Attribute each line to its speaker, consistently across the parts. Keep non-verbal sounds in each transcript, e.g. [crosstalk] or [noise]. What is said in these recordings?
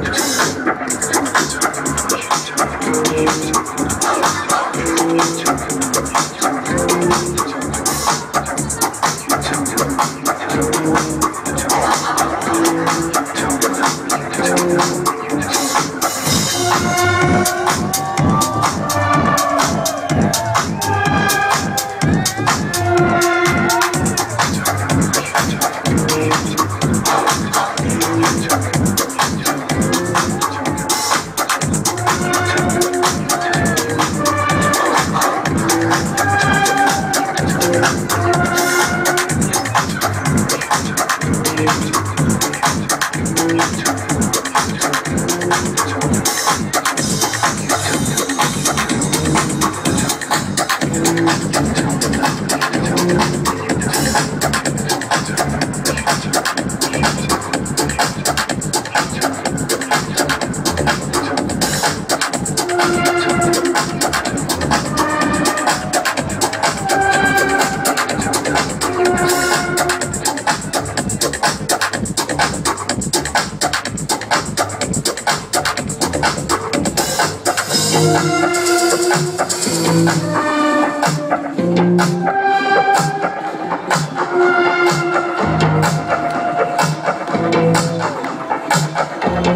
Speaker 1: Just...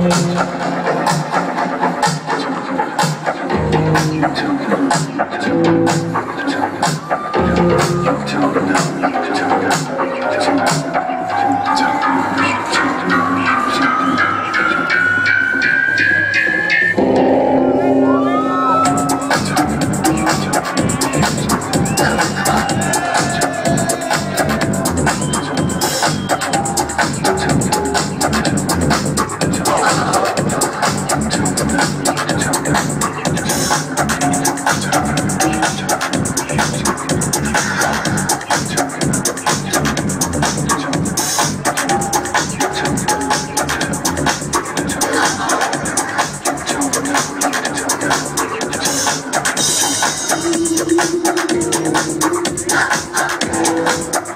Speaker 1: Gracias. Thank [laughs] you.